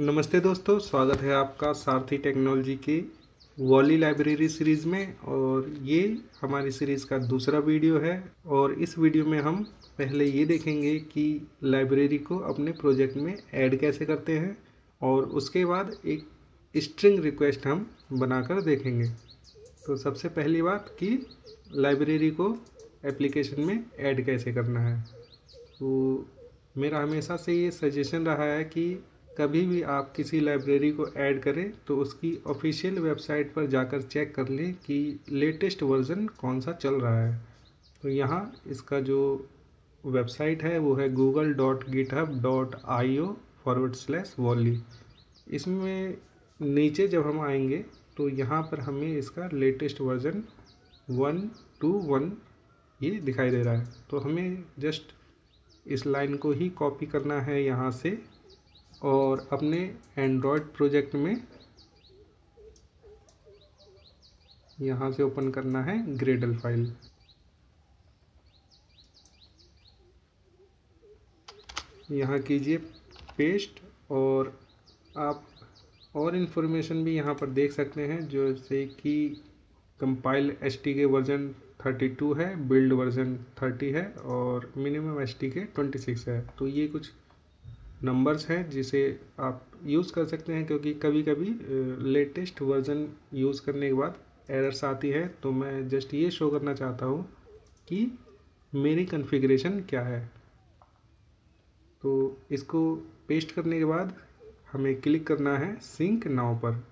नमस्ते दोस्तों, स्वागत है आपका सारथी टेक्नोलॉजी की वॉली लाइब्रेरी सीरीज़ में और ये हमारी सीरीज़ का दूसरा वीडियो है और इस वीडियो में हम पहले ये देखेंगे कि लाइब्रेरी को अपने प्रोजेक्ट में ऐड कैसे करते हैं और उसके बाद एक स्ट्रिंग रिक्वेस्ट हम बनाकर देखेंगे। तो सबसे पहली बात कि लाइब्रेरी को एप्लीकेशन में ऐड कैसे करना है? तो मेरा हमेशा से ये सजेशन रहा है कि कभी भी आप किसी लाइब्रेरी को ऐड करें तो उसकी ऑफिशियल वेबसाइट पर जाकर चेक कर लें कि लेटेस्ट वर्ज़न कौन सा चल रहा है। तो यहाँ इसका जो वेबसाइट है, वो है Google dot GitHub dot I O forward slash Volley इसमें नीचे जब हम आएँगे तो यहाँ पर हमें इसका latest version one two one ये दिखाई दे रहा है। तो हमें जस्ट इस लाइन को ही कॉपी करना है यहाँ से। और अपने एंड्रॉयड प्रोजेक्ट में यहाँ से ओपन करना है ग्रेडल फ़ाइल यहाँ कीजिए पेस्ट और आप और इन्फॉर्मेशन भी यहाँ पर देख सकते हैं, जैसे कि compile S D K version thirty two है बिल्ड वर्जन थर्टी है और minimum S D K twenty six है। तो ये कुछ नंबर्स हैं जिसे आप यूज़ कर सकते हैं क्योंकि कभी कभी लेटेस्ट वर्जन यूज़ करने के बाद एरर्स आती है। तो मैं जस्ट ये शो करना चाहता हूँ कि मेरी कन्फिग्रेशन क्या है। तो इसको पेस्ट करने के बाद हमें क्लिक करना है सिंक नाव पर।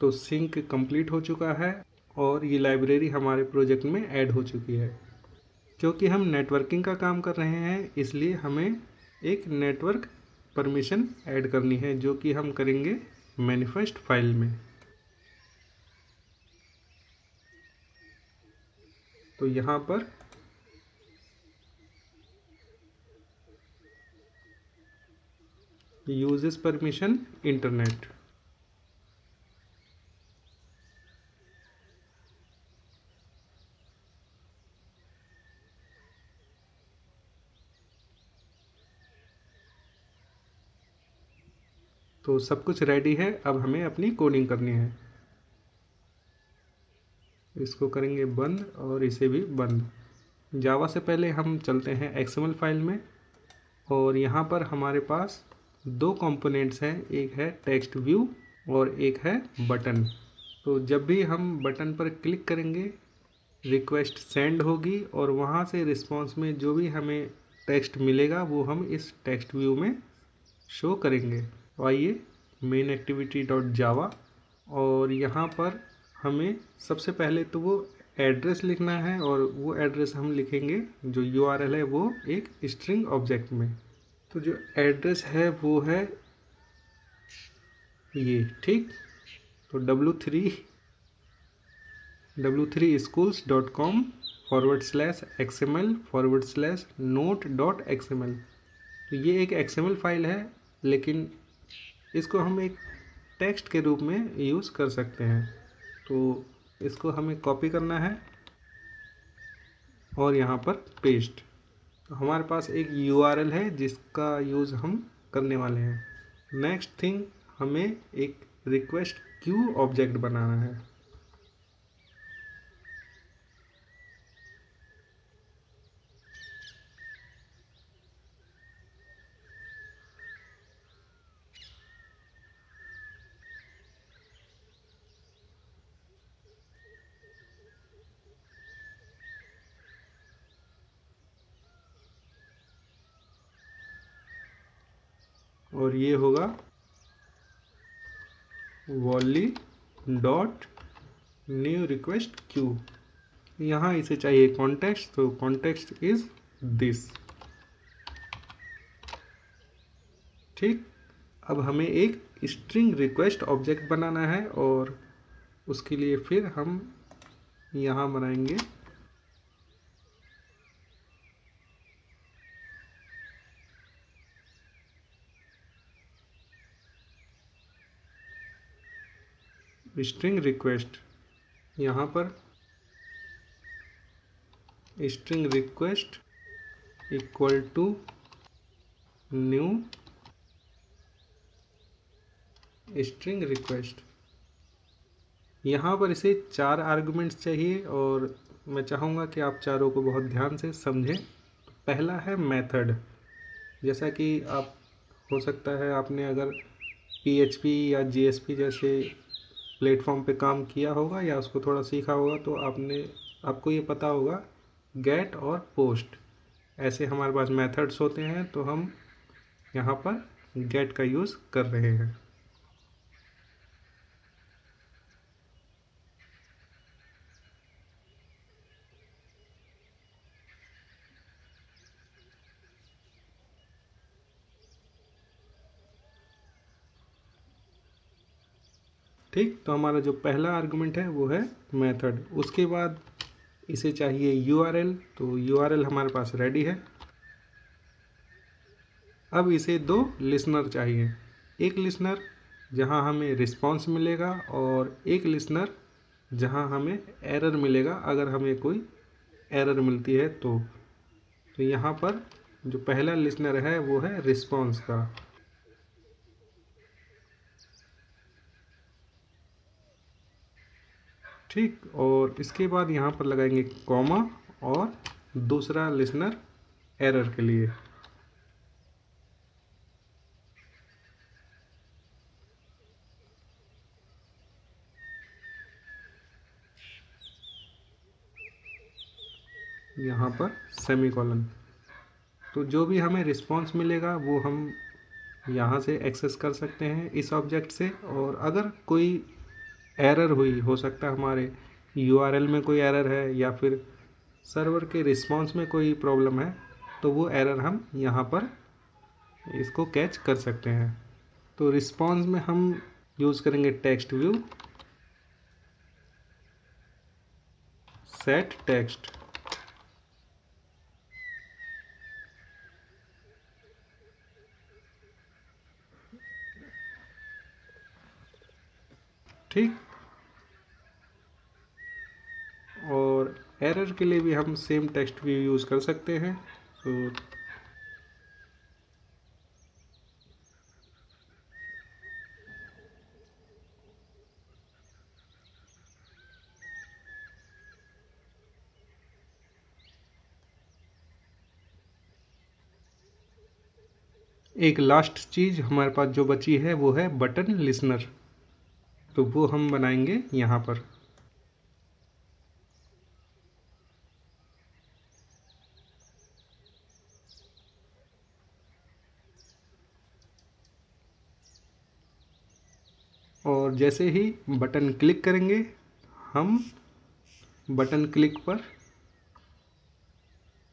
तो सिंक कंप्लीट हो चुका है और ये लाइब्रेरी हमारे प्रोजेक्ट में ऐड हो चुकी है। क्योंकि हम नेटवर्किंग का काम कर रहे हैं, इसलिए हमें एक नेटवर्क परमिशन ऐड करनी है, जो कि हम करेंगे मैनिफेस्ट फ़ाइल में। तो यहाँ पर यूजेस परमिशन इंटरनेट तो सब कुछ रेडी है, अब हमें अपनी कोडिंग करनी है। इसको करेंगे बंद और इसे भी बंद। जावा से पहले हम चलते हैं एक्सएमएल फ़ाइल में और यहाँ पर हमारे पास दो कंपोनेंट्स हैं, एक है टेक्स्ट व्यू और एक है बटन तो जब भी हम बटन पर क्लिक करेंगे रिक्वेस्ट सेंड होगी और वहाँ से रिस्पांस में जो भी हमें टेक्स्ट मिलेगा, वो हम इस टेक्स्ट व्यू में शो करेंगे। तो आइए मेन एक्टिविटी डॉट जावा और यहाँ पर हमें सबसे पहले तो वो एड्रेस लिखना है और वो एड्रेस हम लिखेंगे, जो यू है वो एक स्ट्रिंग ऑब्जेक्ट में। तो जो एड्रेस है वो है ये, ठीक? तो W three W three schools dot com forward slash X M L forward slash note dot X M L तो ये एक एक्स एम एल फ़ाइल है, लेकिन इसको हम एक टेक्स्ट के रूप में यूज़ कर सकते हैं। तो इसको हमें कॉपी करना है और यहाँ पर पेस्ट। तो हमारे पास एक यूआरएल है जिसका यूज़ हम करने वाले हैं। नेक्स्ट थिंग हमें एक रिक्वेस्ट क्यू ऑब्जेक्ट बनाना है। और ये होगा Volley dot new request queue. यहाँ इसे चाहिए कॉन्टेक्स्ट तो कॉन्टेक्स्ट इज़ दिस ठीक? अब हमें एक स्ट्रिंग रिक्वेस्ट ऑब्जेक्ट बनाना है और उसके लिए फिर हम यहाँ बनाएँगे स्ट्रिंग रिक्वेस्ट यहाँ पर। String request equal to new string request यहाँ पर इसे चार आर्गुमेंट्स चाहिए और मैं चाहूँगा कि आप चारों को बहुत ध्यान से समझें। पहला है मेथड जैसा कि आप, हो सकता है आपने अगर पीएचपी या जी जैसे प्लेटफॉर्म पे काम किया होगा या उसको थोड़ा सीखा होगा तो आपने, आपको ये पता होगा गेट और पोस्ट ऐसे हमारे पास मेथड्स होते हैं तो हम यहाँ पर गेट का यूज़ कर रहे हैं। ठीक तो हमारा जो पहला आर्गूमेंट है, वो है मेथड उसके बाद इसे चाहिए यूआरएल तो यूआरएल हमारे पास रेडी है। अब इसे दो लिसनर चाहिए। एक लिसनर जहाँ हमें रिस्पांस मिलेगा, और एक लिसनर जहाँ हमें एरर मिलेगा। अगर हमें कोई एरर मिलती है तो तो यहाँ पर जो पहला लिसनर है, वो है रिस्पांस का। ठीक, और इसके बाद यहाँ पर लगाएँगे कॉमा और दूसरा लिसनर एरर के लिए। यहाँ पर सेमी कॉलन तो जो भी हमें रिस्पांस मिलेगा, वो हम यहाँ से एक्सेस कर सकते हैं इस ऑब्जेक्ट से, और अगर कोई एरर हुई, हो सकता है हमारे यूआरएल में कोई एरर है या फिर सर्वर के रिस्पॉन्स में कोई प्रॉब्लम है तो वो एरर हम यहाँ पर इसको कैच कर सकते हैं। तो रिस्पॉन्स में हम यूज़ करेंगे टेक्स्ट व्यू, सेट टेक्स्ट। ठीक? और एरर के लिए भी हम सेम टेक्स्ट व्यू यूज़ कर सकते हैं। सो एक लास्ट चीज़ हमारे पास जो बची है, वो है बटन लिसनर तो वो हम बनाएँगे यहाँ पर। और जैसे ही बटन क्लिक करेंगे, हम बटन क्लिक पर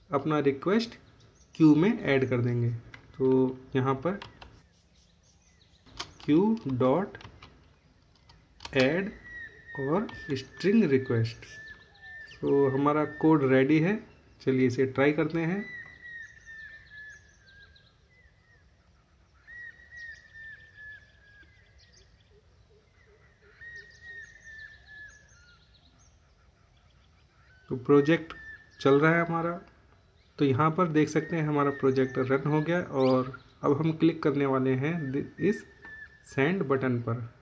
अपना रिक्वेस्ट क्यू में ऐड कर देंगे। तो यहाँ पर क्यू डॉट ऐड और स्ट्रिंग रिक्वेस्ट तो हमारा कोड रेडी है। चलिए इसे ट्राई करते हैं। तो प्रोजेक्ट चल रहा है हमारा। तो यहाँ पर देख सकते हैं हमारा प्रोजेक्ट रन हो गया और अब हम क्लिक करने वाले हैं इस सेंड बटन पर।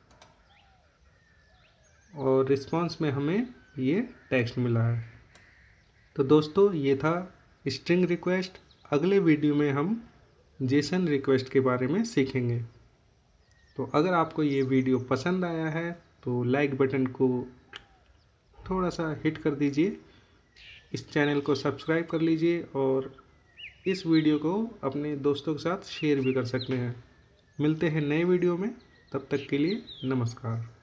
और रिस्पांस में हमें ये टेक्स्ट मिला है। तो दोस्तों, ये था स्ट्रिंग रिक्वेस्ट अगले वीडियो में हम जेसन रिक्वेस्ट के बारे में सीखेंगे। तो अगर आपको ये वीडियो पसंद आया है तो लाइक बटन को थोड़ा सा हिट कर दीजिए। इस चैनल को सब्सक्राइब कर लीजिए और इस वीडियो को अपने दोस्तों के साथ शेयर भी कर सकते हैं। मिलते हैं नए वीडियो में। तब तक के लिए नमस्कार।